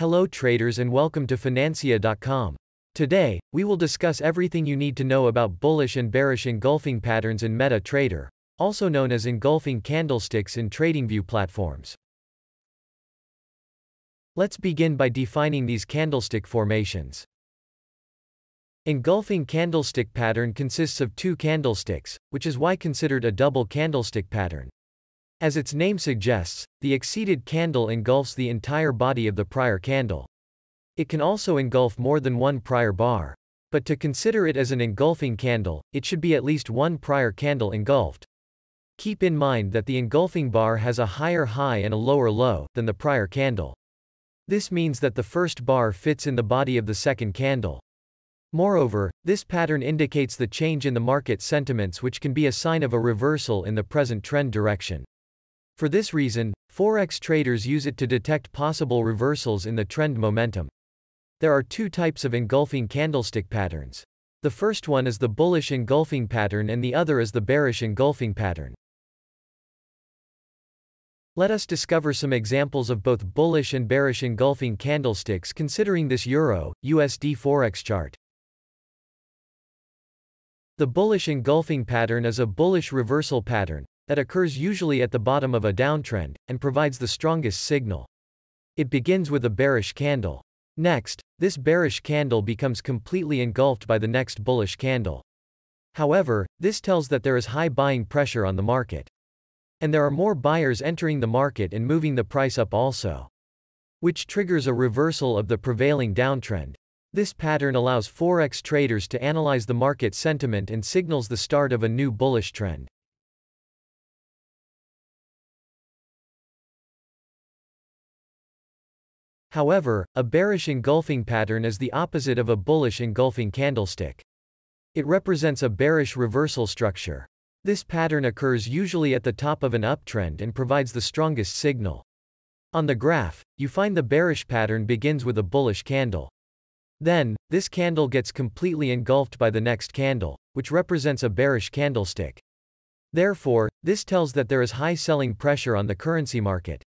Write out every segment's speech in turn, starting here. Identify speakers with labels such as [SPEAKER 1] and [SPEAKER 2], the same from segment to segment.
[SPEAKER 1] Hello traders and welcome to Finansya.com. Today, we will discuss everything you need to know about bullish and bearish engulfing patterns in MetaTrader, also known as engulfing candlesticks in TradingView platforms. Let's begin by defining these candlestick formations. Engulfing candlestick pattern consists of two candlesticks, which is why considered a double candlestick pattern. As its name suggests, the exceeded candle engulfs the entire body of the prior candle. It can also engulf more than one prior bar. But to consider it as an engulfing candle, it should be at least one prior candle engulfed. Keep in mind that the engulfing bar has a higher high and a lower low than the prior candle. This means that the first bar fits in the body of the second candle. Moreover, this pattern indicates the change in the market sentiments which can be a sign of a reversal in the present trend direction. For this reason, Forex traders use it to detect possible reversals in the trend momentum. There are two types of engulfing candlestick patterns. The first one is the bullish engulfing pattern and the other is the bearish engulfing pattern. Let us discover some examples of both bullish and bearish engulfing candlesticks considering this Euro, USD Forex chart. The bullish engulfing pattern is a bullish reversal pattern, that occurs usually at the bottom of a downtrend, and provides the strongest signal. It begins with a bearish candle. Next, this bearish candle becomes completely engulfed by the next bullish candle. However, this tells that there is high buying pressure on the market. And there are more buyers entering the market and moving the price up also. Which triggers a reversal of the prevailing downtrend. This pattern allows Forex traders to analyze the market sentiment and signals the start of a new bullish trend. However, a bearish engulfing pattern is the opposite of a bullish engulfing candlestick. It represents a bearish reversal structure. This pattern occurs usually at the top of an uptrend and provides the strongest signal. On the graph, you find the bearish pattern begins with a bullish candle. Then, this candle gets completely engulfed by the next candle, which represents a bearish candlestick. Therefore, this tells that there is high selling pressure on the currency market.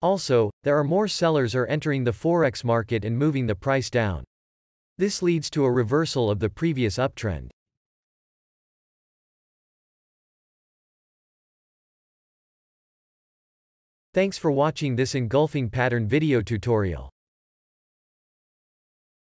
[SPEAKER 1] Also, there are more sellers are entering the forex market and moving the price down. This leads to a reversal of the previous uptrend. Thanks for watching this engulfing pattern video tutorial.